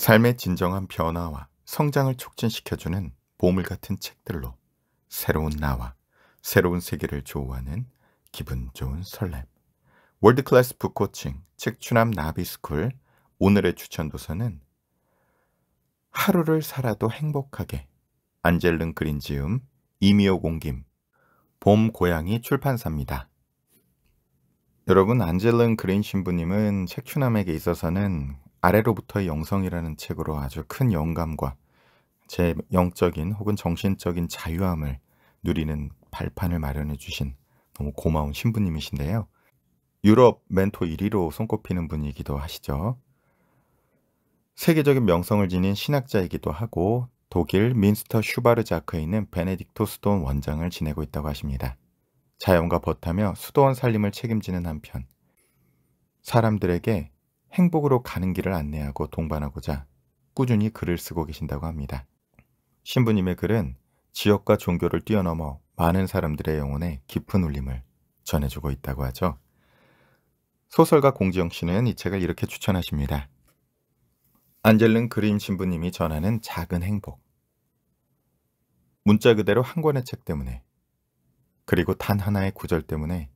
삶의 진정한 변화와 성장을 촉진시켜주는 보물 같은 책들로 새로운 나와 새로운 세계를 조우하는 기분 좋은 설렘. 월드클래스 북코칭 책추남 나비스쿨 오늘의 추천 도서는 하루를 살아도 행복하게 안젤른 그린지음 이미호 공김 봄 고양이 출판사입니다. 여러분 안젤른 그린 신부님은 책추남에게 있어서는 아래로부터의 영성이라는 책으로 아주 큰 영감과 제 영적인 혹은 정신적인 자유함을 누리는 발판을 마련해 주신 너무 고마운 신부님이신데요. 유럽 멘토 1위로 손꼽히는 분이기도 하시죠. 세계적인 명성을 지닌 신학자이기도 하고 독일 민스터 슈바르자크에 있는 베네딕토 수도원 원장을 지내고 있다고 하십니다. 자연과 벗하며 수도원 살림을 책임지는 한편 사람들에게 행복으로 가는 길을 안내하고 동반하고자 꾸준히 글을 쓰고 계신다고 합니다. 신부님의 글은 지역과 종교를 뛰어넘어 많은 사람들의 영혼에 깊은 울림을 전해주고 있다고 하죠. 소설가 공지영 씨는 이 책을 이렇게 추천하십니다. 안젤른 그린 신부님이 전하는 작은 행복. 문자 그대로 한 권의 책 때문에 그리고 단 하나의 구절 때문에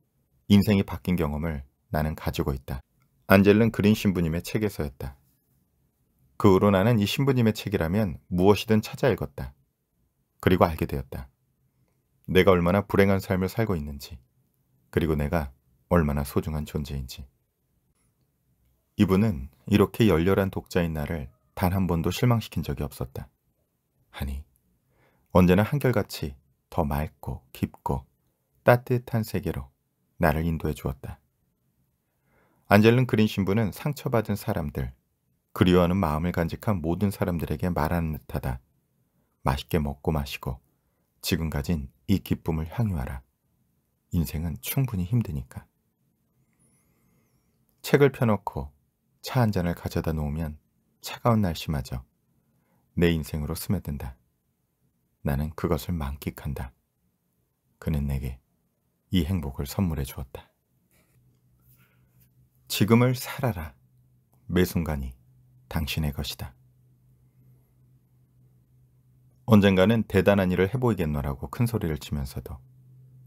인생이 바뀐 경험을 나는 가지고 있다. 안젤른 그린 신부님의 책에서였다. 그 후로 나는 이 신부님의 책이라면 무엇이든 찾아 읽었다. 그리고 알게 되었다. 내가 얼마나 불행한 삶을 살고 있는지, 그리고 내가 얼마나 소중한 존재인지. 이분은 이렇게 열렬한 독자인 나를 단 한 번도 실망시킨 적이 없었다. 아니, 언제나 한결같이 더 맑고 깊고 따뜻한 세계로 나를 인도해 주었다. 안젤른 그린 신부는 상처받은 사람들, 그리워하는 마음을 간직한 모든 사람들에게 말하는 듯하다. 맛있게 먹고 마시고 지금 가진 이 기쁨을 향유하라. 인생은 충분히 힘드니까. 책을 펴놓고 차 한 잔을 가져다 놓으면 차가운 날씨마저 내 인생으로 스며든다. 나는 그것을 만끽한다. 그는 내게 이 행복을 선물해 주었다. 지금을 살아라. 매 순간이 당신의 것이다. 언젠가는 대단한 일을 해보이겠노라고 큰 소리를 치면서도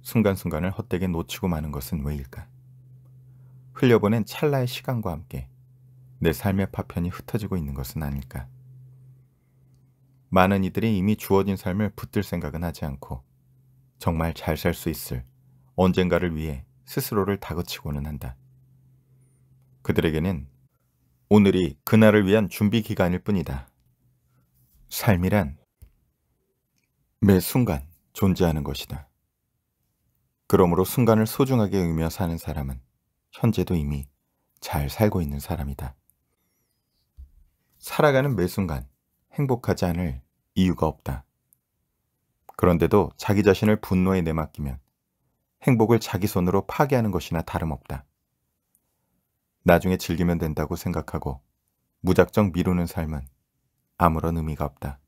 순간순간을 헛되게 놓치고 마는 것은 왜일까? 흘려보낸 찰나의 시간과 함께 내 삶의 파편이 흩어지고 있는 것은 아닐까? 많은 이들이 이미 주어진 삶을 붙들 생각은 하지 않고 정말 잘 살 수 있을 언젠가를 위해 스스로를 다그치고는 한다. 그들에게는 오늘이 그날을 위한 준비 기간일 뿐이다. 삶이란 매 순간 존재하는 것이다. 그러므로 순간을 소중하게 의며 사는 사람은 현재도 이미 잘 살고 있는 사람이다. 살아가는 매 순간 행복하지 않을 이유가 없다. 그런데도 자기 자신을 분노에 내맡기면 행복을 자기 손으로 파괴하는 것이나 다름없다. 나중에 즐기면 된다고 생각하고 무작정 미루는 삶은 아무런 의미가 없다.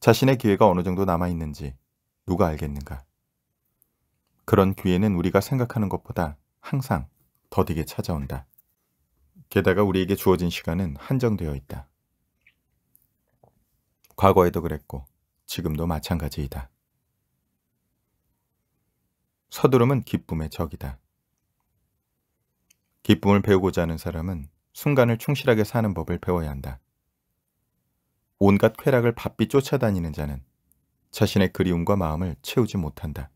자신의 기회가 어느 정도 남아있는지 누가 알겠는가? 그런 기회는 우리가 생각하는 것보다 항상 더디게 찾아온다. 게다가 우리에게 주어진 시간은 한정되어 있다. 과거에도 그랬고 지금도 마찬가지이다. 서두름은 기쁨의 적이다. 기쁨을 배우고자 하는 사람은 순간을 충실하게 사는 법을 배워야 한다. 온갖 쾌락을 바삐 쫓아다니는 자는 자신의 그리움과 마음을 채우지 못한다.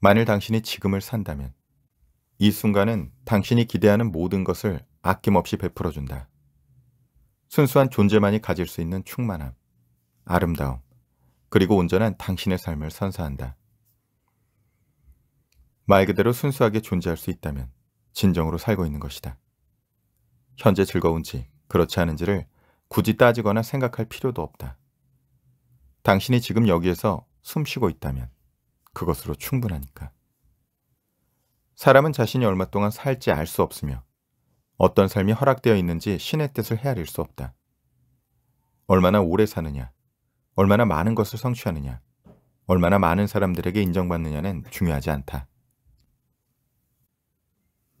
만일 당신이 지금을 산다면 이 순간은 당신이 기대하는 모든 것을 아낌없이 베풀어준다. 순수한 존재만이 가질 수 있는 충만함, 아름다움, 그리고 온전한 당신의 삶을 선사한다. 말 그대로 순수하게 존재할 수 있다면 진정으로 살고 있는 것이다. 현재 즐거운지 그렇지 않은지를 굳이 따지거나 생각할 필요도 없다. 당신이 지금 여기에서 숨 쉬고 있다면 그것으로 충분하니까. 사람은 자신이 얼마 동안 살지 알 수 없으며 어떤 삶이 허락되어 있는지 신의 뜻을 헤아릴 수 없다. 얼마나 오래 사느냐, 얼마나 많은 것을 성취하느냐, 얼마나 많은 사람들에게 인정받느냐는 중요하지 않다.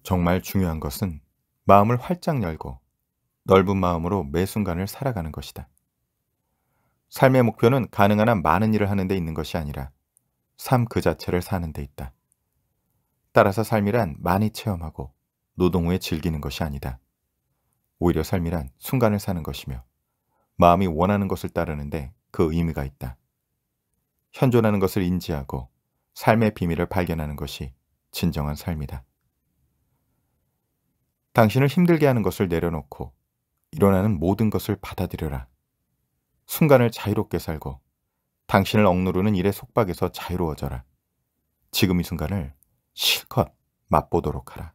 정말 중요한 것은 마음을 활짝 열고 넓은 마음으로 매 순간을 살아가는 것이다. 삶의 목표는 가능한 한 많은 일을 하는 데 있는 것이 아니라 삶 그 자체를 사는 데 있다. 따라서 삶이란 많이 체험하고 노동 후에 즐기는 것이 아니다. 오히려 삶이란 순간을 사는 것이며 마음이 원하는 것을 따르는데 그 의미가 있다. 현존하는 것을 인지하고 삶의 비밀을 발견하는 것이 진정한 삶이다. 당신을 힘들게 하는 것을 내려놓고 일어나는 모든 것을 받아들여라. 순간을 자유롭게 살고 당신을 억누르는 일의 속박에서 자유로워져라. 지금 이 순간을 실컷 맛보도록 하라.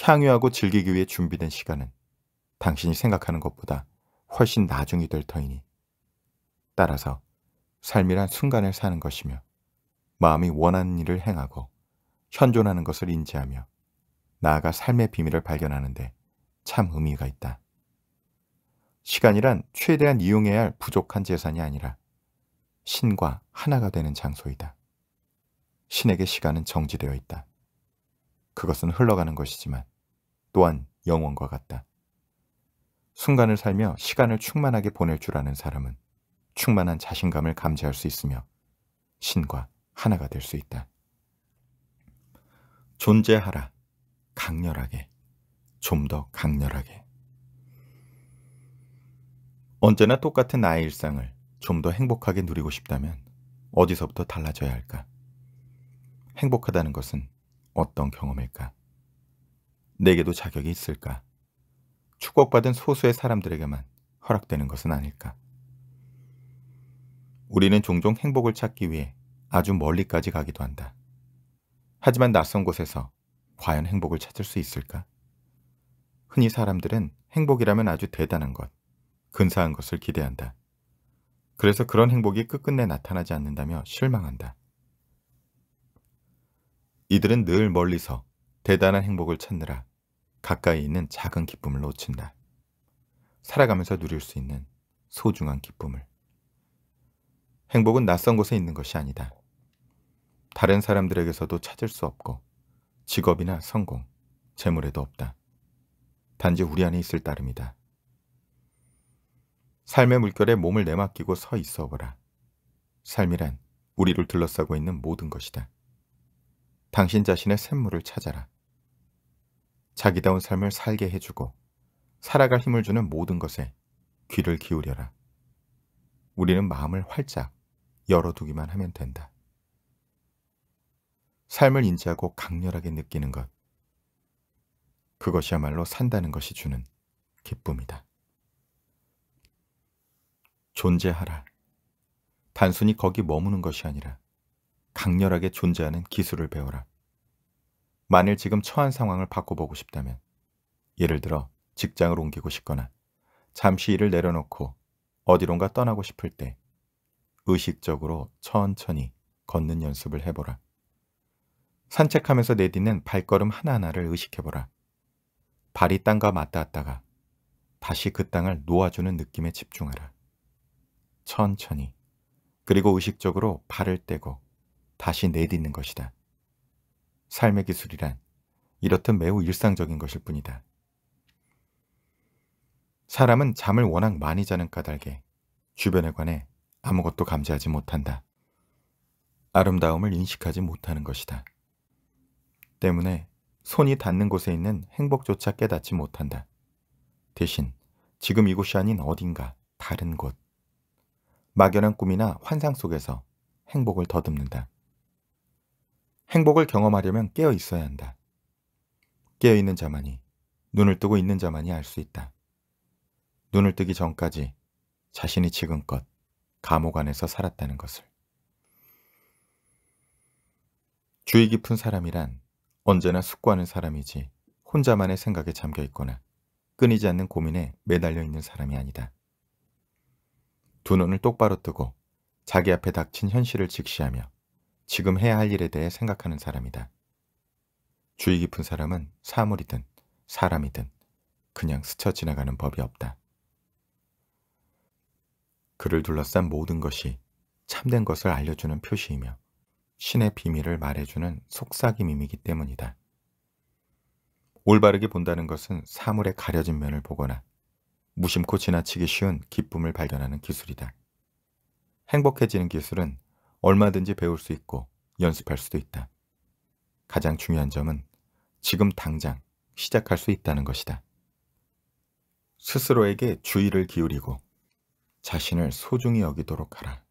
향유하고 즐기기 위해 준비된 시간은 당신이 생각하는 것보다 훨씬 나중이 될 터이니 따라서 삶이란 순간을 사는 것이며 마음이 원하는 일을 행하고 현존하는 것을 인지하며 나아가 삶의 비밀을 발견하는데 참 의미가 있다. 시간이란 최대한 이용해야 할 부족한 재산이 아니라 신과 하나가 되는 장소이다. 신에게 시간은 정지되어 있다. 그것은 흘러가는 것이지만 또한 영원과 같다. 순간을 살며 시간을 충만하게 보낼 줄 아는 사람은 충만한 자신감을 감지할 수 있으며 신과 하나가 될 수 있다. 존재하라. 강렬하게. 좀 더 강렬하게. 언제나 똑같은 나의 일상을 좀 더 행복하게 누리고 싶다면 어디서부터 달라져야 할까? 행복하다는 것은 어떤 경험일까? 내게도 자격이 있을까? 축복받은 소수의 사람들에게만 허락되는 것은 아닐까? 우리는 종종 행복을 찾기 위해 아주 멀리까지 가기도 한다. 하지만 낯선 곳에서 과연 행복을 찾을 수 있을까? 흔히 사람들은 행복이라면 아주 대단한 것, 근사한 것을 기대한다. 그래서 그런 행복이 끝끝내 나타나지 않는다며 실망한다. 이들은 늘 멀리서 대단한 행복을 찾느라 가까이 있는 작은 기쁨을 놓친다. 살아가면서 누릴 수 있는 소중한 기쁨을. 행복은 낯선 곳에 있는 것이 아니다. 다른 사람들에게서도 찾을 수 없고 직업이나 성공, 재물에도 없다. 단지 우리 안에 있을 따름이다. 삶의 물결에 몸을 내맡기고 서 있어 보라. 삶이란 우리를 둘러싸고 있는 모든 것이다. 당신 자신의 샘물을 찾아라. 자기다운 삶을 살게 해주고 살아갈 힘을 주는 모든 것에 귀를 기울여라. 우리는 마음을 활짝 열어두기만 하면 된다. 삶을 인지하고 강렬하게 느끼는 것. 그것이야말로 산다는 것이 주는 기쁨이다. 존재하라. 단순히 거기 머무는 것이 아니라 강렬하게 존재하는 기술을 배워라. 만일 지금 처한 상황을 바꿔보고 싶다면, 예를 들어 직장을 옮기고 싶거나 잠시 일을 내려놓고 어디론가 떠나고 싶을 때 의식적으로 천천히 걷는 연습을 해보라. 산책하면서 내딛는 발걸음 하나하나를 의식해보라. 발이 땅과 맞닿았다가 다시 그 땅을 놓아주는 느낌에 집중하라. 천천히 그리고 의식적으로 발을 떼고 다시 내딛는 것이다. 삶의 기술이란 이렇듯 매우 일상적인 것일 뿐이다. 사람은 잠을 워낙 많이 자는 까닭에 주변에 관해 아무것도 감지하지 못한다. 아름다움을 인식하지 못하는 것이다. 때문에 손이 닿는 곳에 있는 행복조차 깨닫지 못한다. 대신 지금 이곳이 아닌 어딘가 다른 곳, 막연한 꿈이나 환상 속에서 행복을 더듬는다. 행복을 경험하려면 깨어 있어야 한다. 깨어 있는 자만이, 눈을 뜨고 있는 자만이 알 수 있다. 눈을 뜨기 전까지 자신이 지금껏 감옥 안에서 살았다는 것을. 주의 깊은 사람이란 언제나 숙고하는 사람이지 혼자만의 생각에 잠겨 있거나 끊이지 않는 고민에 매달려 있는 사람이 아니다. 두 눈을 똑바로 뜨고 자기 앞에 닥친 현실을 직시하며 지금 해야 할 일에 대해 생각하는 사람이다. 주의 깊은 사람은 사물이든 사람이든 그냥 스쳐 지나가는 법이 없다. 그를 둘러싼 모든 것이 참된 것을 알려주는 표시이며 신의 비밀을 말해주는 속삭임이기 때문이다. 올바르게 본다는 것은 사물의 가려진 면을 보거나 무심코 지나치기 쉬운 기쁨을 발견하는 기술이다. 행복해지는 기술은 얼마든지 배울 수 있고 연습할 수도 있다. 가장 중요한 점은 지금 당장 시작할 수 있다는 것이다. 스스로에게 주의를 기울이고 자신을 소중히 여기도록 하라.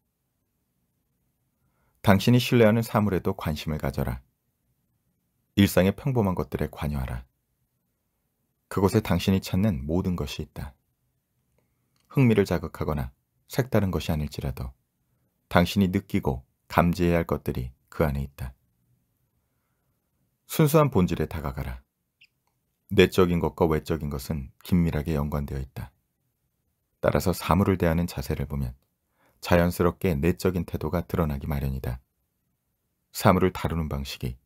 당신이 신뢰하는 사물에도 관심을 가져라. 일상의 평범한 것들에 관여하라. 그곳에 당신이 찾는 모든 것이 있다. 흥미를 자극하거나 색다른 것이 아닐지라도 당신이 느끼고 감지해야 할 것들이 그 안에 있다. 순수한 본질에 다가가라. 내적인 것과 외적인 것은 긴밀하게 연관되어 있다. 따라서 사물을 대하는 자세를 보면 자연스럽게 내적인 태도가 드러나기 마련이다. 사물을 다루는 방식이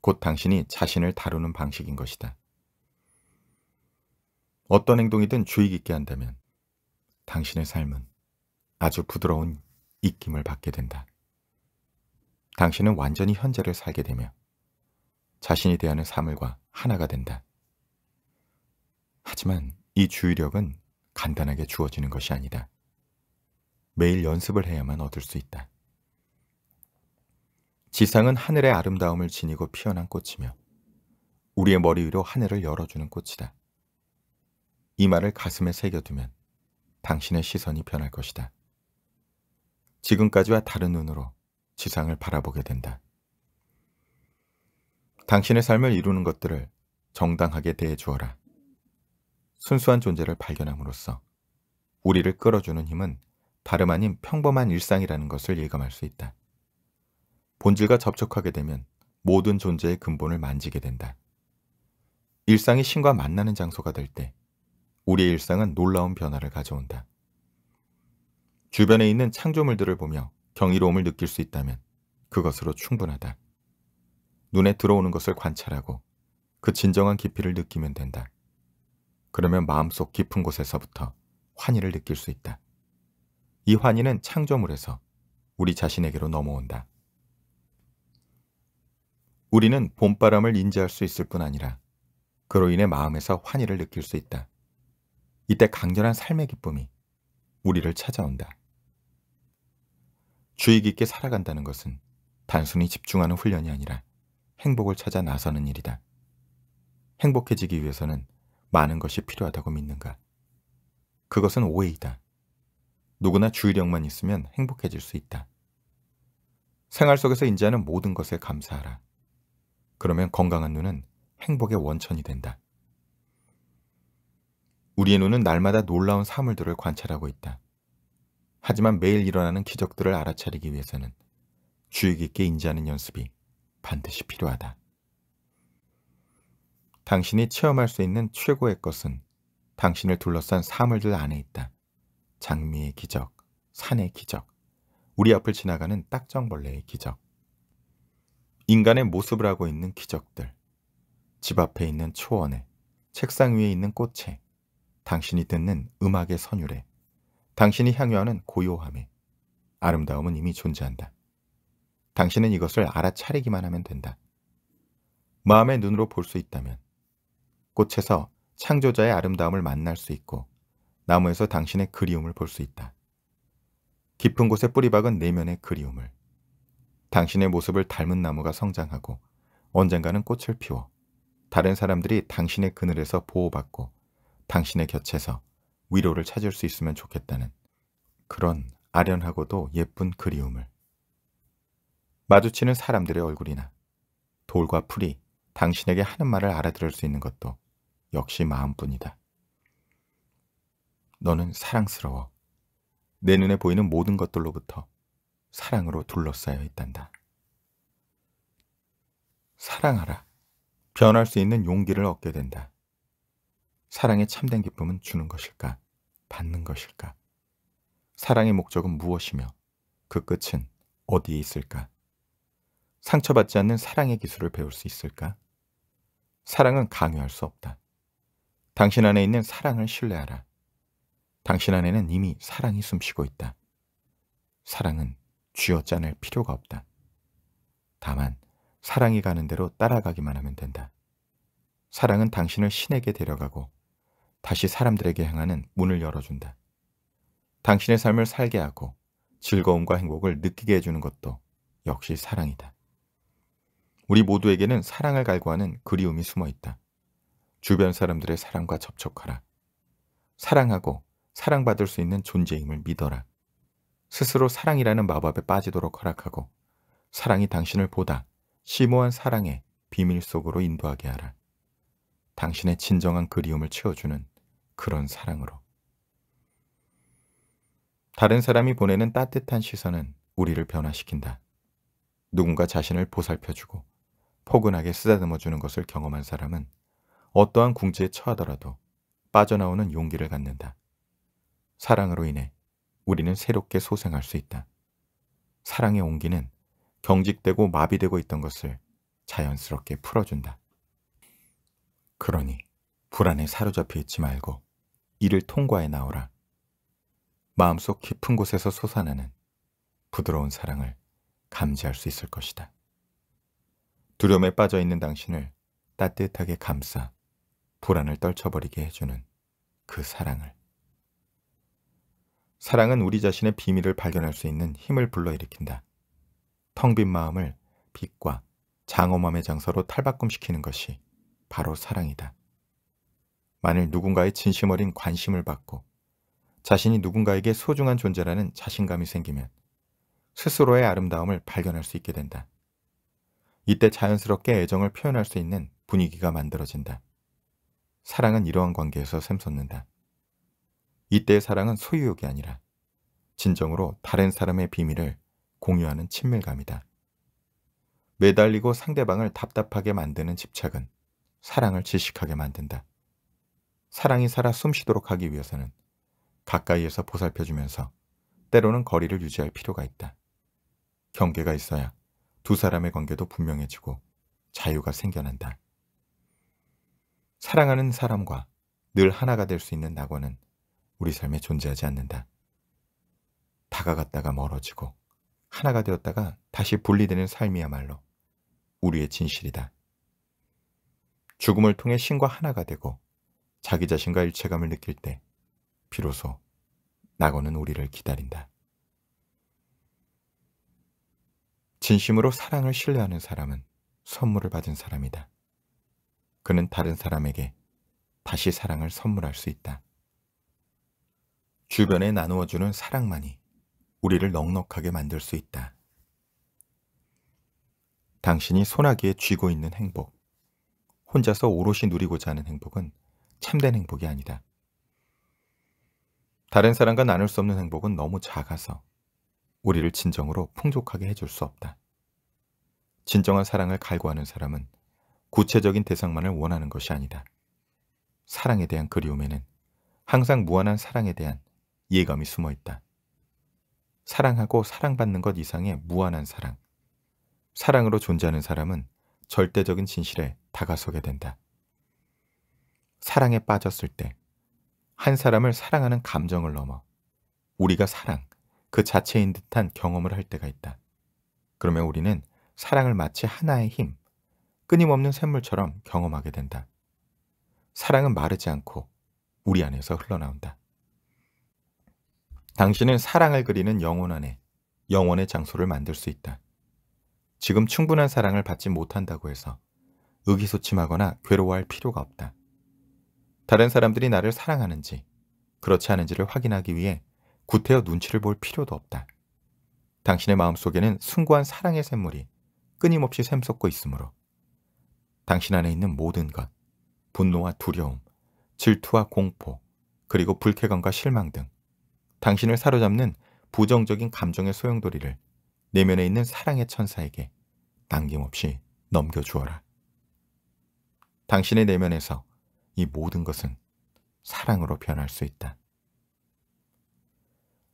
곧 당신이 자신을 다루는 방식인 것이다. 어떤 행동이든 주의 깊게 한다면 당신의 삶은 아주 부드러운 입김을 받게 된다. 당신은 완전히 현재를 살게 되며 자신이 대하는 사물과 하나가 된다. 하지만 이 주의력은 간단하게 주어지는 것이 아니다. 매일 연습을 해야만 얻을 수 있다. 지상은 하늘의 아름다움을 지니고 피어난 꽃이며 우리의 머리 위로 하늘을 열어주는 꽃이다. 이 말을 가슴에 새겨두면 당신의 시선이 변할 것이다. 지금까지와 다른 눈으로 지상을 바라보게 된다. 당신의 삶을 이루는 것들을 정당하게 대해 주어라. 순수한 존재를 발견함으로써 우리를 끌어주는 힘은 다름 아닌 평범한 일상이라는 것을 예감할 수 있다. 본질과 접촉하게 되면 모든 존재의 근본을 만지게 된다. 일상이 신과 만나는 장소가 될 때 우리의 일상은 놀라운 변화를 가져온다. 주변에 있는 창조물들을 보며 경이로움을 느낄 수 있다면 그것으로 충분하다. 눈에 들어오는 것을 관찰하고 그 진정한 깊이를 느끼면 된다. 그러면 마음속 깊은 곳에서부터 환희를 느낄 수 있다. 이 환희는 창조물에서 우리 자신에게로 넘어온다. 우리는 봄바람을 인지할 수 있을 뿐 아니라 그로 인해 마음에서 환희를 느낄 수 있다. 이때 강렬한 삶의 기쁨이 우리를 찾아온다. 주의 깊게 살아간다는 것은 단순히 집중하는 훈련이 아니라 행복을 찾아 나서는 일이다. 행복해지기 위해서는 많은 것이 필요하다고 믿는가? 그것은 오해이다. 누구나 주의력만 있으면 행복해질 수 있다. 생활 속에서 인지하는 모든 것에 감사하라. 그러면 건강한 눈은 행복의 원천이 된다. 우리의 눈은 날마다 놀라운 사물들을 관찰하고 있다. 하지만 매일 일어나는 기적들을 알아차리기 위해서는 주의 깊게 인지하는 연습이 반드시 필요하다. 당신이 체험할 수 있는 최고의 것은 당신을 둘러싼 사물들 안에 있다. 장미의 기적, 산의 기적, 우리 앞을 지나가는 딱정벌레의 기적, 인간의 모습을 하고 있는 기적들, 집 앞에 있는 초원에, 책상 위에 있는 꽃에, 당신이 듣는 음악의 선율에, 당신이 향유하는 고요함에, 아름다움은 이미 존재한다. 당신은 이것을 알아차리기만 하면 된다. 마음의 눈으로 볼 수 있다면 꽃에서 창조자의 아름다움을 만날 수 있고 나무에서 당신의 그리움을 볼 수 있다. 깊은 곳에 뿌리 박은 내면의 그리움을 당신의 모습을 닮은 나무가 성장하고 언젠가는 꽃을 피워 다른 사람들이 당신의 그늘에서 보호받고 당신의 곁에서 위로를 찾을 수 있으면 좋겠다는 그런 아련하고도 예쁜 그리움을 마주치는 사람들의 얼굴이나 돌과 풀이 당신에게 하는 말을 알아들을 수 있는 것도 역시 마음뿐이다. 너는 사랑스러워. 내 눈에 보이는 모든 것들로부터 사랑으로 둘러싸여 있단다. 사랑하라. 변할 수 있는 용기를 얻게 된다. 사랑의 참된 기쁨은 주는 것일까? 받는 것일까? 사랑의 목적은 무엇이며 그 끝은 어디에 있을까? 상처받지 않는 사랑의 기술을 배울 수 있을까? 사랑은 강요할 수 없다. 당신 안에 있는 사랑을 신뢰하라. 당신 안에는 이미 사랑이 숨쉬고 있다. 사랑은 쥐어짜낼 필요가 없다. 다만 사랑이 가는 대로 따라가기만 하면 된다. 사랑은 당신을 신에게 데려가고 다시 사람들에게 향하는 문을 열어준다. 당신의 삶을 살게 하고 즐거움과 행복을 느끼게 해주는 것도 역시 사랑이다. 우리 모두에게는 사랑을 갈구하는 그리움이 숨어 있다. 주변 사람들의 사랑과 접촉하라. 사랑하고 사랑받을 수 있는 존재임을 믿어라. 스스로 사랑이라는 마법에 빠지도록 허락하고 사랑이 당신을 보다 심오한 사랑의 비밀 속으로 인도하게 하라. 당신의 진정한 그리움을 채워주는 그런 사랑으로. 다른 사람이 보내는 따뜻한 시선은 우리를 변화시킨다. 누군가 자신을 보살펴주고 포근하게 쓰다듬어주는 것을 경험한 사람은 어떠한 궁지에 처하더라도 빠져나오는 용기를 갖는다. 사랑으로 인해 우리는 새롭게 소생할 수 있다. 사랑의 온기는 경직되고 마비되고 있던 것을 자연스럽게 풀어준다. 그러니 불안에 사로잡혀 있지 말고 이를 통과해 나오라. 마음속 깊은 곳에서 솟아나는 부드러운 사랑을 감지할 수 있을 것이다. 두려움에 빠져 있는 당신을 따뜻하게 감싸 불안을 떨쳐버리게 해주는 그 사랑을. 사랑은 우리 자신의 비밀을 발견할 수 있는 힘을 불러일으킨다. 텅 빈 마음을 빛과 장엄함의 장소로 탈바꿈시키는 것이 바로 사랑이다. 만일 누군가의 진심 어린 관심을 받고 자신이 누군가에게 소중한 존재라는 자신감이 생기면 스스로의 아름다움을 발견할 수 있게 된다. 이때 자연스럽게 애정을 표현할 수 있는 분위기가 만들어진다. 사랑은 이러한 관계에서 샘솟는다. 이때의 사랑은 소유욕이 아니라 진정으로 다른 사람의 비밀을 공유하는 친밀감이다. 매달리고 상대방을 답답하게 만드는 집착은 사랑을 질식하게 만든다. 사랑이 살아 숨쉬도록 하기 위해서는 가까이에서 보살펴주면서 때로는 거리를 유지할 필요가 있다. 경계가 있어야 두 사람의 관계도 분명해지고 자유가 생겨난다. 사랑하는 사람과 늘 하나가 될 수 있는 낙원은 우리 삶에 존재하지 않는다. 다가갔다가 멀어지고 하나가 되었다가 다시 분리되는 삶이야말로 우리의 진실이다. 죽음을 통해 신과 하나가 되고 자기 자신과 일체감을 느낄 때 비로소 낙원은 우리를 기다린다. 진심으로 사랑을 신뢰하는 사람은 선물을 받은 사람이다. 그는 다른 사람에게 다시 사랑을 선물할 수 있다. 주변에 나누어주는 사랑만이 우리를 넉넉하게 만들 수 있다. 당신이 소나기에 쥐고 있는 행복, 혼자서 오롯이 누리고자 하는 행복은 참된 행복이 아니다. 다른 사람과 나눌 수 없는 행복은 너무 작아서 우리를 진정으로 풍족하게 해줄 수 없다. 진정한 사랑을 갈구하는 사람은 구체적인 대상만을 원하는 것이 아니다. 사랑에 대한 그리움에는 항상 무한한 사랑에 대한 이해감이 숨어 있다. 사랑하고 사랑받는 것 이상의 무한한 사랑. 사랑으로 존재하는 사람은 절대적인 진실에 다가서게 된다. 사랑에 빠졌을 때, 한 사람을 사랑하는 감정을 넘어 우리가 사랑, 그 자체인 듯한 경험을 할 때가 있다. 그러면 우리는 사랑을 마치 하나의 힘, 끊임없는 샘물처럼 경험하게 된다. 사랑은 마르지 않고 우리 안에서 흘러나온다. 당신은 사랑을 그리는 영혼 안에 영원의 장소를 만들 수 있다. 지금 충분한 사랑을 받지 못한다고 해서 의기소침하거나 괴로워할 필요가 없다. 다른 사람들이 나를 사랑하는지 그렇지 않은지를 확인하기 위해 구태여 눈치를 볼 필요도 없다. 당신의 마음속에는 숭고한 사랑의 샘물이 끊임없이 샘솟고 있으므로 당신 안에 있는 모든 것, 분노와 두려움, 질투와 공포, 그리고 불쾌감과 실망 등 당신을 사로잡는 부정적인 감정의 소용돌이를 내면에 있는 사랑의 천사에게 남김없이 넘겨주어라. 당신의 내면에서 이 모든 것은 사랑으로 변할 수 있다.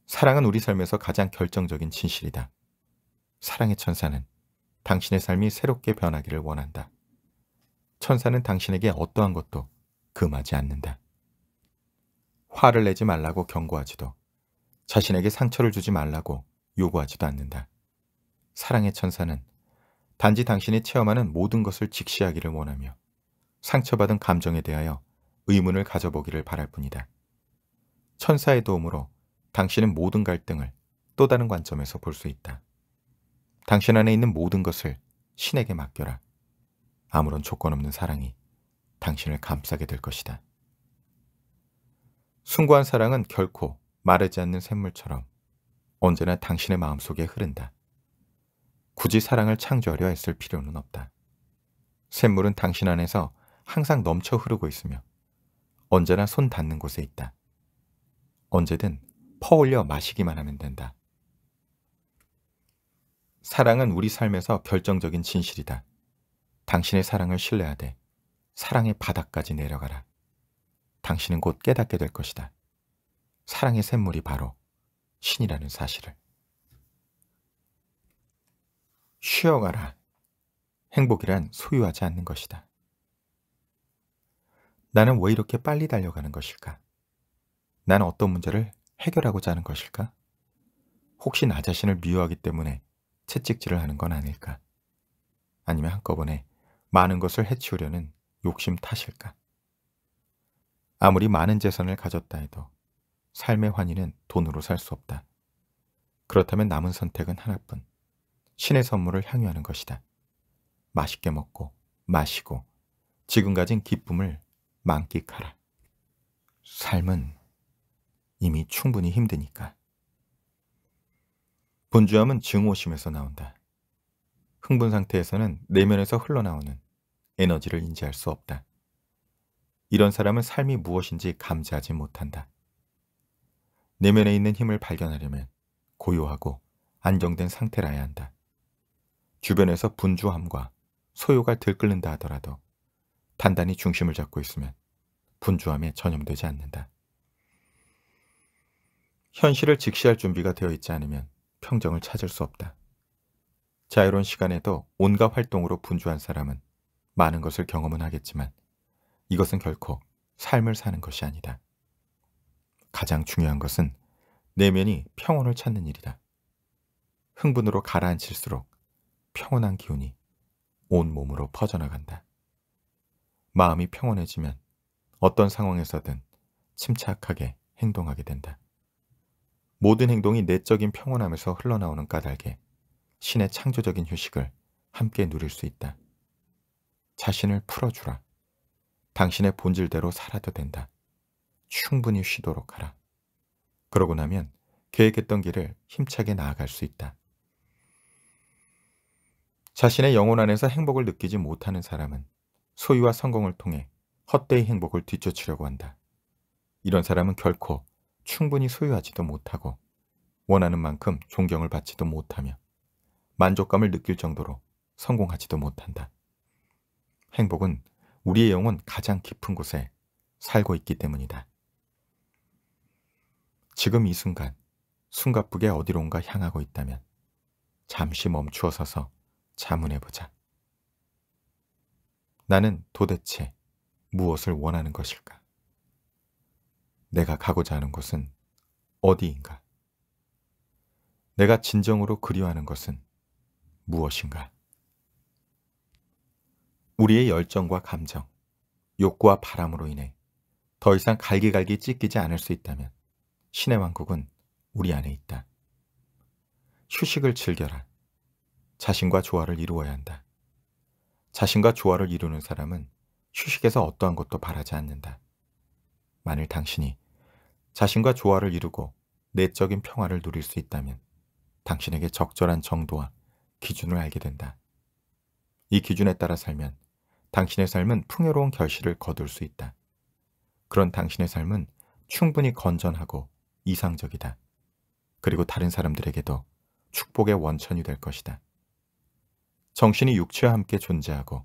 사랑은 우리 삶에서 가장 결정적인 진실이다. 사랑의 천사는 당신의 삶이 새롭게 변하기를 원한다. 천사는 당신에게 어떠한 것도 금하지 않는다. 화를 내지 말라고 경고하지도 자신에게 상처를 주지 말라고 요구하지도 않는다. 사랑의 천사는 단지 당신이 체험하는 모든 것을 직시하기를 원하며 상처받은 감정에 대하여 의문을 가져보기를 바랄 뿐이다. 천사의 도움으로 당신은 모든 갈등을 또 다른 관점에서 볼 수 있다. 당신 안에 있는 모든 것을 신에게 맡겨라. 아무런 조건 없는 사랑이 당신을 감싸게 될 것이다. 숭고한 사랑은 결코 마르지 않는 샘물처럼 언제나 당신의 마음속에 흐른다. 굳이 사랑을 창조하려 했을 필요는 없다. 샘물은 당신 안에서 항상 넘쳐 흐르고 있으며 언제나 손 닿는 곳에 있다. 언제든 퍼올려 마시기만 하면 된다. 사랑은 우리 삶에서 결정적인 진실이다. 당신의 사랑을 신뢰하되 사랑의 바닥까지 내려가라. 당신은 곧 깨닫게 될 것이다. 사랑의 샘물이 바로 신이라는 사실을. 쉬어가라. 행복이란 소유하지 않는 것이다. 나는 왜 이렇게 빨리 달려가는 것일까? 나는 어떤 문제를 해결하고자 하는 것일까? 혹시 나 자신을 미워하기 때문에 채찍질을 하는 건 아닐까? 아니면 한꺼번에 많은 것을 해치우려는 욕심 탓일까? 아무리 많은 재산을 가졌다 해도 삶의 환희는 돈으로 살 수 없다. 그렇다면 남은 선택은 하나뿐. 신의 선물을 향유하는 것이다. 맛있게 먹고 마시고 지금 가진 기쁨을 만끽하라. 삶은 이미 충분히 힘드니까. 분주함은 증오심에서 나온다. 흥분 상태에서는 내면에서 흘러나오는 에너지를 인지할 수 없다. 이런 사람은 삶이 무엇인지 감지하지 못한다. 내면에 있는 힘을 발견하려면 고요하고 안정된 상태라야 한다. 주변에서 분주함과 소요가 들끓는다 하더라도 단단히 중심을 잡고 있으면 분주함에 전염되지 않는다. 현실을 직시할 준비가 되어 있지 않으면 평정을 찾을 수 없다. 자유로운 시간에도 온갖 활동으로 분주한 사람은 많은 것을 경험은 하겠지만 이것은 결코 삶을 사는 것이 아니다. 가장 중요한 것은 내면이 평온을 찾는 일이다. 흥분으로 가라앉힐수록 평온한 기운이 온 몸으로 퍼져나간다. 마음이 평온해지면 어떤 상황에서든 침착하게 행동하게 된다. 모든 행동이 내적인 평온함에서 흘러나오는 까닭에 신의 창조적인 휴식을 함께 누릴 수 있다. 자신을 풀어주라. 당신의 본질대로 살아도 된다. 충분히 쉬도록 하라. 그러고 나면 계획했던 길을 힘차게 나아갈 수 있다. 자신의 영혼 안에서 행복을 느끼지 못하는 사람은 소유와 성공을 통해 헛되이 행복을 뒤쫓으려고 한다. 이런 사람은 결코 충분히 소유하지도 못하고 원하는 만큼 존경을 받지도 못하며 만족감을 느낄 정도로 성공하지도 못한다. 행복은 우리의 영혼 가장 깊은 곳에 살고 있기 때문이다. 지금 이 순간 숨가쁘게 어디론가 향하고 있다면 잠시 멈추어 서서 자문해 보자. 나는 도대체 무엇을 원하는 것일까? 내가 가고자 하는 곳은 어디인가? 내가 진정으로 그리워하는 것은 무엇인가? 우리의 열정과 감정, 욕구와 바람으로 인해 더 이상 갈기갈기 찢기지 않을 수 있다면 신의 왕국은 우리 안에 있다. 휴식을 즐겨라. 자신과 조화를 이루어야 한다. 자신과 조화를 이루는 사람은 휴식에서 어떠한 것도 바라지 않는다. 만일 당신이 자신과 조화를 이루고 내적인 평화를 누릴 수 있다면 당신에게 적절한 정도와 기준을 알게 된다. 이 기준에 따라 살면 당신의 삶은 풍요로운 결실을 거둘 수 있다. 그런 당신의 삶은 충분히 건전하고 이상적이다. 그리고 다른 사람들에게도 축복의 원천이 될 것이다. 정신이 육체와 함께 존재하고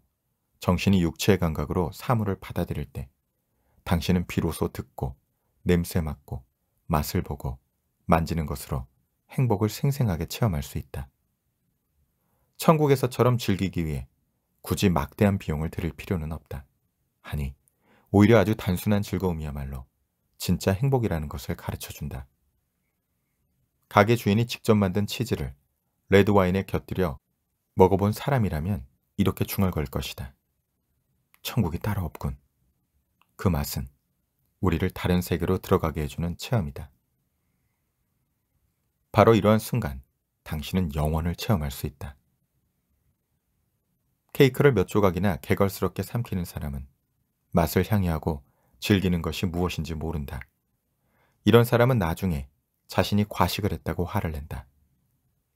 정신이 육체의 감각으로 사물을 받아들일 때 당신은 비로소 듣고 냄새 맡고 맛을 보고 만지는 것으로 행복을 생생하게 체험할 수 있다. 천국에서처럼 즐기기 위해 굳이 막대한 비용을 들일 필요는 없다. 아니, 오히려 아주 단순한 즐거움이야말로 진짜 행복이라는 것을 가르쳐 준다. 가게 주인이 직접 만든 치즈를 레드와인에 곁들여 먹어본 사람이라면 이렇게 중얼거릴 것이다. 천국이 따로 없군. 그 맛은 우리를 다른 세계로 들어가게 해주는 체험이다. 바로 이러한 순간 당신은 영원을 체험할 수 있다. 케이크를 몇 조각이나 개걸스럽게 삼키는 사람은 맛을 향유하고 즐기는 것이 무엇인지 모른다. 이런 사람은 나중에 자신이 과식을 했다고 화를 낸다.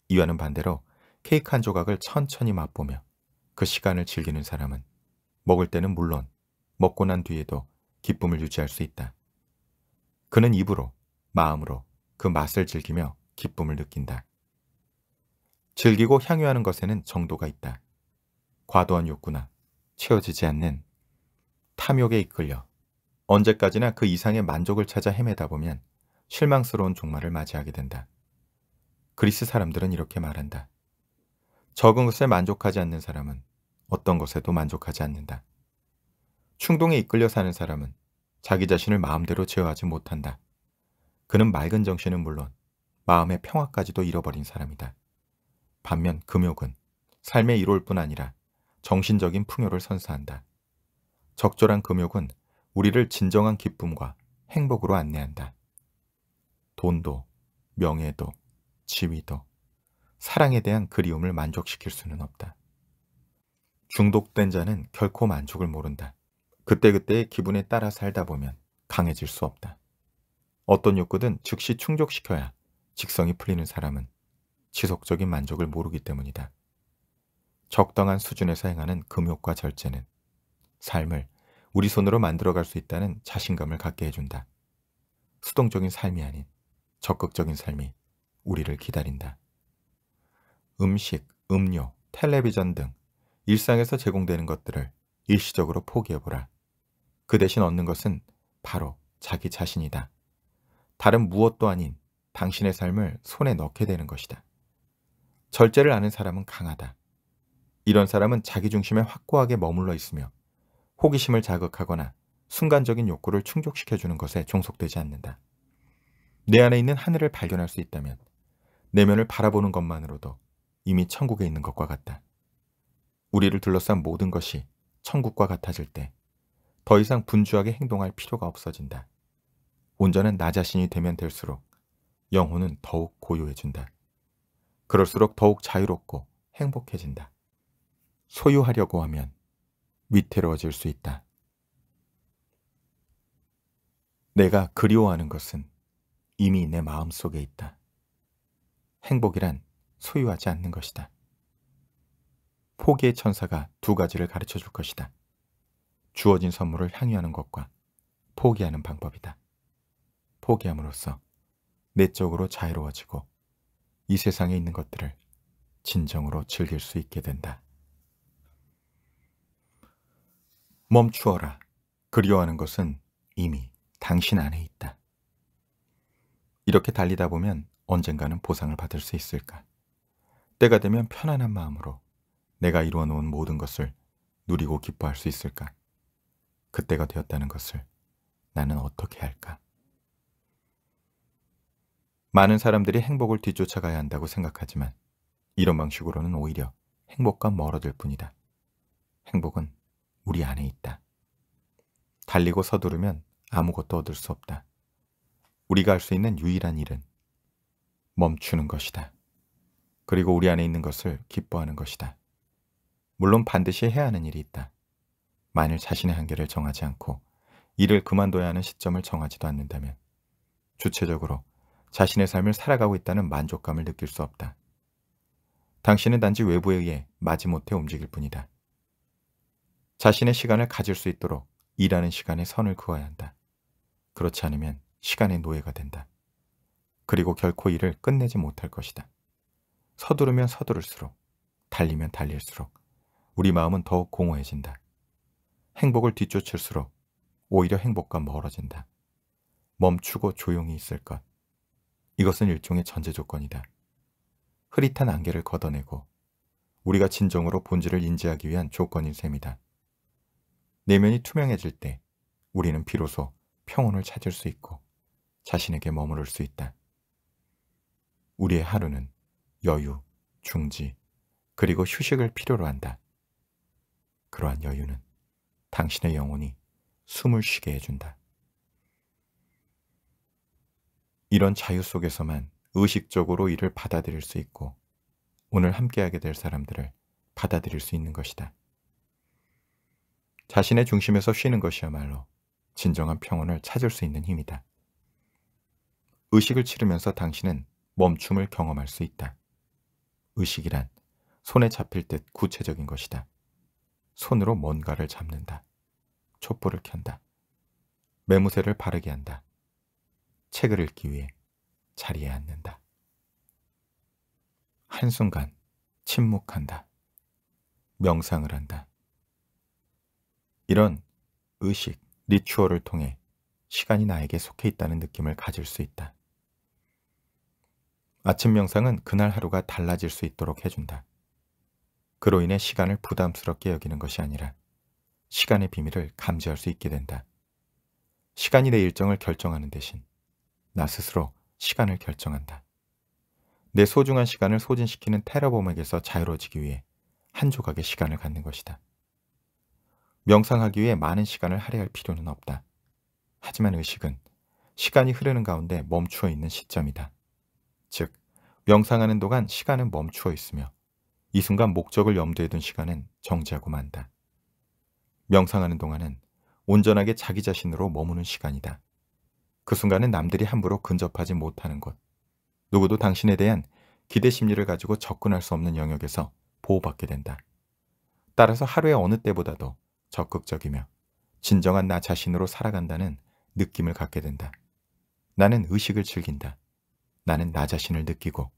이와는 반대로 케이크 한 조각을 천천히 맛보며 그 시간을 즐기는 사람은 먹을 때는 물론 먹고 난 뒤에도 기쁨을 유지할 수 있다. 그는 입으로, 마음으로 그 맛을 즐기며 기쁨을 느낀다. 즐기고 향유하는 것에는 정도가 있다. 과도한 욕구나 채워지지 않는 탐욕에 이끌려 언제까지나 그 이상의 만족을 찾아 헤매다 보면 실망스러운 종말을 맞이하게 된다. 그리스 사람들은 이렇게 말한다. 적은 것에 만족하지 않는 사람은 어떤 것에도 만족하지 않는다. 충동에 이끌려 사는 사람은 자기 자신을 마음대로 제어하지 못한다. 그는 맑은 정신은 물론 마음의 평화까지도 잃어버린 사람이다. 반면 금욕은 삶의 이로울 뿐 아니라 정신적인 풍요를 선사한다. 적절한 금욕은 우리를 진정한 기쁨과 행복으로 안내한다. 돈도, 명예도, 지위도, 사랑에 대한 그리움을 만족시킬 수는 없다. 중독된 자는 결코 만족을 모른다. 그때그때의 기분에 따라 살다 보면 강해질 수 없다. 어떤 욕구든 즉시 충족시켜야 직성이 풀리는 사람은 지속적인 만족을 모르기 때문이다. 적당한 수준에서 행하는 금욕과 절제는 삶을 우리 손으로 만들어갈 수 있다는 자신감을 갖게 해준다. 수동적인 삶이 아닌 적극적인 삶이 우리를 기다린다. 음식, 음료, 텔레비전 등 일상에서 제공되는 것들을 일시적으로 포기해보라. 그 대신 얻는 것은 바로 자기 자신이다. 다른 무엇도 아닌 당신의 삶을 손에 넣게 되는 것이다. 절제를 아는 사람은 강하다. 이런 사람은 자기 중심에 확고하게 머물러 있으며 호기심을 자극하거나 순간적인 욕구를 충족시켜주는 것에 종속되지 않는다. 내 안에 있는 하늘을 발견할 수 있다면 내면을 바라보는 것만으로도 이미 천국에 있는 것과 같다. 우리를 둘러싼 모든 것이 천국과 같아질 때 더 이상 분주하게 행동할 필요가 없어진다. 온전한 나 자신이 되면 될수록 영혼은 더욱 고요해진다. 그럴수록 더욱 자유롭고 행복해진다. 소유하려고 하면 위태로워질 수 있다. 내가 그리워하는 것은 이미 내 마음 속에 있다. 행복이란 소유하지 않는 것이다. 포기의 천사가 두 가지를 가르쳐 줄 것이다. 주어진 선물을 향유하는 것과 포기하는 방법이다. 포기함으로써 내적으로 자유로워지고 이 세상에 있는 것들을 진정으로 즐길 수 있게 된다. 멈추어라. 그리워하는 것은 이미 당신 안에 있다. 이렇게 달리다 보면 언젠가는 보상을 받을 수 있을까? 때가 되면 편안한 마음으로 내가 이루어 놓은 모든 것을 누리고 기뻐할 수 있을까? 그때가 되었다는 것을 나는 어떻게 할까? 많은 사람들이 행복을 뒤쫓아가야 한다고 생각하지만 이런 방식으로는 오히려 행복과 멀어질 뿐이다. 행복은 우리 안에 있다. 달리고 서두르면 아무것도 얻을 수 없다. 우리가 할 수 있는 유일한 일은 멈추는 것이다. 그리고 우리 안에 있는 것을 기뻐하는 것이다. 물론 반드시 해야 하는 일이 있다. 만일 자신의 한계를 정하지 않고 일을 그만둬야 하는 시점을 정하지도 않는다면 주체적으로 자신의 삶을 살아가고 있다는 만족감을 느낄 수 없다. 당신은 단지 외부에 의해 마지못해 움직일 뿐이다. 자신의 시간을 가질 수 있도록 일하는 시간에 선을 그어야 한다. 그렇지 않으면 시간의 노예가 된다. 그리고 결코 일을 끝내지 못할 것이다. 서두르면 서두를수록, 달리면 달릴수록 우리 마음은 더욱 공허해진다. 행복을 뒤쫓을수록 오히려 행복과 멀어진다. 멈추고 조용히 있을 것. 이것은 일종의 전제 조건이다. 흐릿한 안개를 걷어내고 우리가 진정으로 본질을 인지하기 위한 조건인 셈이다. 내면이 투명해질 때 우리는 비로소 평온을 찾을 수 있고 자신에게 머무를 수 있다. 우리의 하루는 여유, 중지, 그리고 휴식을 필요로 한다. 그러한 여유는 당신의 영혼이 숨을 쉬게 해준다. 이런 자유 속에서만 의식적으로 이를 받아들일 수 있고 오늘 함께하게 될 사람들을 받아들일 수 있는 것이다. 자신의 중심에서 쉬는 것이야말로 진정한 평온을 찾을 수 있는 힘이다. 의식을 치르면서 당신은 멈춤을 경험할 수 있다. 의식이란 손에 잡힐 듯 구체적인 것이다. 손으로 뭔가를 잡는다. 촛불을 켠다. 매무새를 바르게 한다. 책을 읽기 위해 자리에 앉는다. 한순간 침묵한다. 명상을 한다. 이런 의식, 리추얼을 통해 시간이 나에게 속해 있다는 느낌을 가질 수 있다. 아침 명상은 그날 하루가 달라질 수 있도록 해준다. 그로 인해 시간을 부담스럽게 여기는 것이 아니라 시간의 비밀을 감지할 수 있게 된다. 시간이 내 일정을 결정하는 대신 나 스스로 시간을 결정한다. 내 소중한 시간을 소진시키는 테러범에게서 자유로워지기 위해 한 조각의 시간을 갖는 것이다. 명상하기 위해 많은 시간을 할애할 필요는 없다. 하지만 의식은 시간이 흐르는 가운데 멈추어 있는 시점이다. 즉, 명상하는 동안 시간은 멈추어 있으며 이 순간 목적을 염두에 둔 시간은 정지하고 만다. 명상하는 동안은 온전하게 자기 자신으로 머무는 시간이다. 그 순간은 남들이 함부로 근접하지 못하는 곳, 누구도 당신에 대한 기대 심리를 가지고 접근할 수 없는 영역에서 보호받게 된다. 따라서 하루의 어느 때보다도 적극적이며 진정한 나 자신으로 살아간다는 느낌을 갖게 된다. 나는 의식을 즐긴다. 나는 나 자신을 느끼고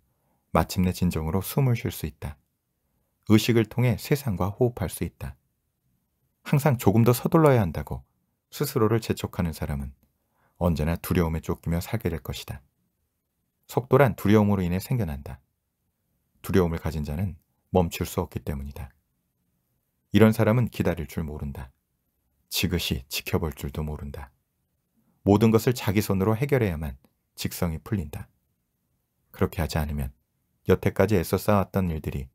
마침내 진정으로 숨을 쉴 수 있다. 의식을 통해 세상과 호흡할 수 있다. 항상 조금 더 서둘러야 한다고 스스로를 재촉하는 사람은 언제나 두려움에 쫓기며 살게 될 것이다. 속도란 두려움으로 인해 생겨난다. 두려움을 가진 자는 멈출 수 없기 때문이다. 이런 사람은 기다릴 줄 모른다. 지그시 지켜볼 줄도 모른다. 모든 것을 자기 손으로 해결해야만 직성이 풀린다. 그렇게 하지 않으면 여태까지 애써 쌓았던 일들이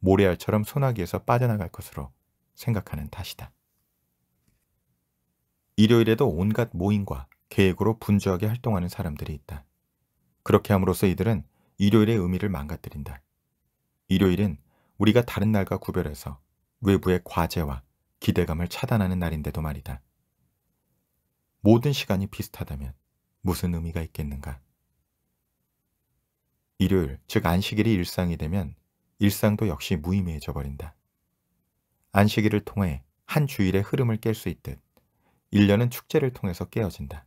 모래알처럼 소나기에서 빠져나갈 것으로 생각하는 탓이다. 일요일에도 온갖 모임과 계획으로 분주하게 활동하는 사람들이 있다. 그렇게 함으로써 이들은 일요일의 의미를 망가뜨린다. 일요일은 우리가 다른 날과 구별해서 외부의 과제와 기대감을 차단하는 날인데도 말이다. 모든 시간이 비슷하다면 무슨 의미가 있겠는가? 일요일, 즉 안식일이 일상이 되면 일상도 역시 무의미해져 버린다. 안식일을 통해 한 주일의 흐름을 깰 수 있듯 1년은 축제를 통해서 깨어진다.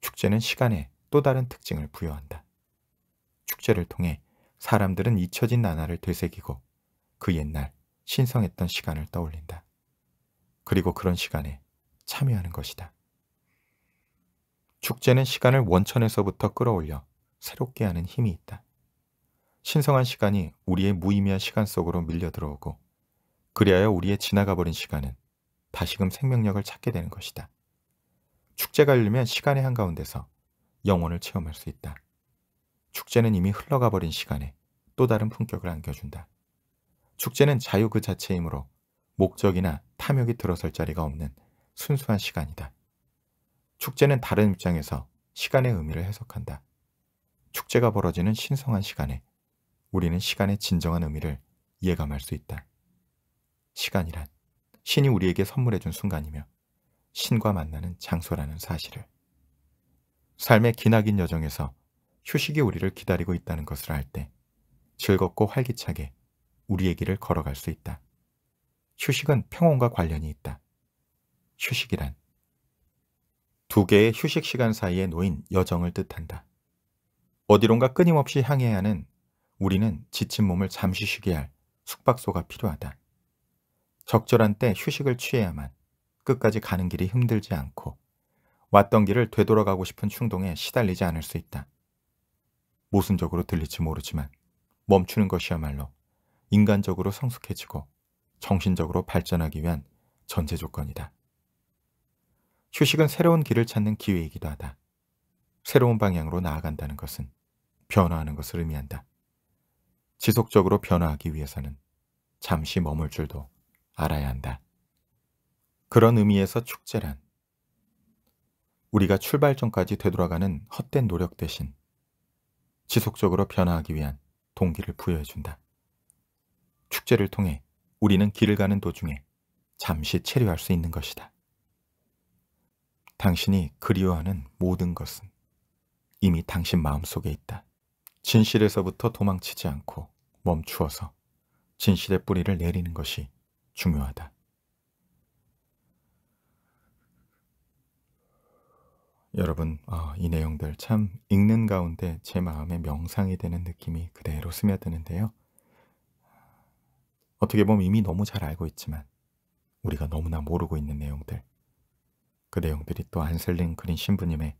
축제는 시간에 또 다른 특징을 부여한다. 축제를 통해 사람들은 잊혀진 나날을 되새기고 그 옛날 신성했던 시간을 떠올린다. 그리고 그런 시간에 참여하는 것이다. 축제는 시간을 원천에서부터 끌어올려 새롭게 하는 힘이 있다. 신성한 시간이 우리의 무의미한 시간 속으로 밀려 들어오고 그리하여 우리의 지나가 버린 시간은 다시금 생명력을 찾게 되는 것이다. 축제가 열리면 시간의 한가운데서 영혼을 체험할 수 있다. 축제는 이미 흘러가 버린 시간에 또 다른 품격을 안겨준다. 축제는 자유 그 자체이므로 목적이나 탐욕이 들어설 자리가 없는 순수한 시간이다. 축제는 다른 입장에서 시간의 의미를 해석한다. 축제가 벌어지는 신성한 시간에 우리는 시간의 진정한 의미를 예감할 수 있다. 시간이란 신이 우리에게 선물해준 순간이며 신과 만나는 장소라는 사실을 삶의 기나긴 여정에서 휴식이 우리를 기다리고 있다는 것을 알 때 즐겁고 활기차게 우리의 길을 걸어갈 수 있다. 휴식은 평온과 관련이 있다. 휴식이란 두 개의 휴식 시간 사이에 놓인 여정을 뜻한다. 어디론가 끊임없이 향해야 하는 우리는 지친 몸을 잠시 쉬게 할 숙박소가 필요하다. 적절한 때 휴식을 취해야만 끝까지 가는 길이 힘들지 않고 왔던 길을 되돌아가고 싶은 충동에 시달리지 않을 수 있다. 모순적으로 들릴지 모르지만 멈추는 것이야말로 인간적으로 성숙해지고 정신적으로 발전하기 위한 전제 조건이다. 휴식은 새로운 길을 찾는 기회이기도 하다. 새로운 방향으로 나아간다는 것은 변화하는 것을 의미한다. 지속적으로 변화하기 위해서는 잠시 머물 줄도 알아야 한다. 그런 의미에서 축제란 우리가 출발점까지 되돌아가는 헛된 노력 대신 지속적으로 변화하기 위한 동기를 부여해준다. 축제를 통해 우리는 길을 가는 도중에 잠시 체류할 수 있는 것이다. 당신이 그리워하는 모든 것은 이미 당신 마음속에 있다. 진실에서부터 도망치지 않고 멈추어서 진실의 뿌리를 내리는 것이 중요하다. 여러분, 어, 이 내용들 참 읽는 가운데 제 마음에 명상이 되는 느낌이 그대로 스며드는데요. 어떻게 보면 이미 너무 잘 알고 있지만 우리가 너무나 모르고 있는 내용들 그 내용들이 또 안셀린 그린 신부님의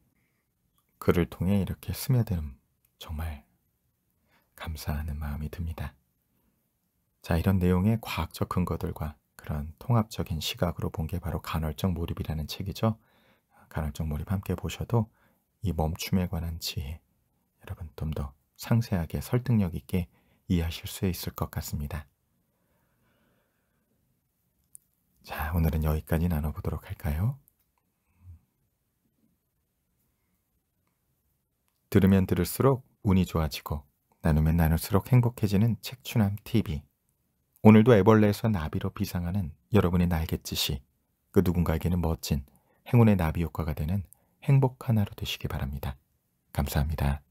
글을 통해 이렇게 스며드는 정말 감사하는 마음이 듭니다. 자, 이런 내용의 과학적 근거들과 그런 통합적인 시각으로 본 게 바로 간헐적 몰입이라는 책이죠. 간헐적 몰입 함께 보셔도 이 멈춤에 관한 지혜 여러분 좀 더 상세하게 설득력 있게 이해하실 수 있을 것 같습니다. 자, 오늘은 여기까지 나눠보도록 할까요? 들으면 들을수록 운이 좋아지고 나누면 나눌수록 행복해지는 책추남 TV. 오늘도 애벌레에서 나비로 비상하는 여러분의 날갯짓이 그 누군가에게는 멋진 행운의 나비 효과가 되는 행복 하나로 되시기 바랍니다. 감사합니다.